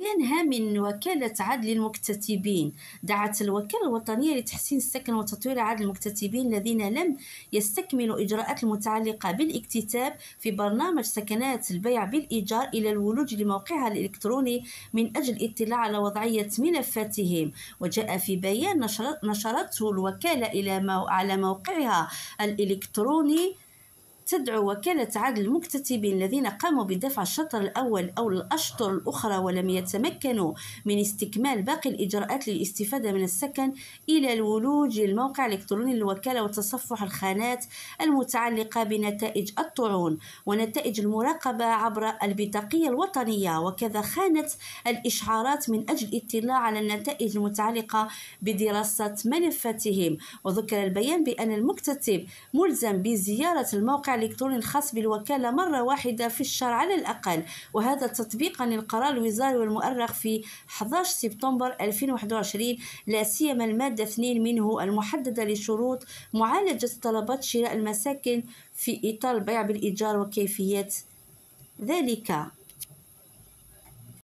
إعلانها من وكالة عدل المكتتبين. دعت الوكالة الوطنية لتحسين السكن وتطوير عدل المكتتبين الذين لم يستكملوا إجراءات المتعلقة بالاكتتاب في برنامج سكنات البيع بالإيجار إلى الولوج لموقعها الإلكتروني من أجل الاطلاع على وضعية ملفاتهم. وجاء في بيان نشرته الوكالة إلى مو على موقعها الإلكتروني تدعو وكالة عدل المكتتبين الذين قاموا بدفع الشطر الأول أو الأشطر الأخرى ولم يتمكنوا من استكمال باقي الإجراءات للاستفادة من السكن إلى الولوج للموقع الإلكتروني للوكالة وتصفح الخانات المتعلقة بنتائج الطعون ونتائج المراقبة عبر البطاقية الوطنية. وكذا خانة الإشعارات من أجل الاطلاع على النتائج المتعلقة بدراسة ملفاتهم وذكر البيان بأن المكتتب ملزم بزيارة الموقع الإلكتروني الخاص بالوكالة مرة واحدة في الشهر على الأقل وهذا تطبيقا للقرار الوزاري والمؤرخ في 11 سبتمبر 2021 لا سيما المادة 2 منه المحددة لشروط معالجة طلبات شراء المساكن في إطار البيع بالإيجار وكيفية ذلك.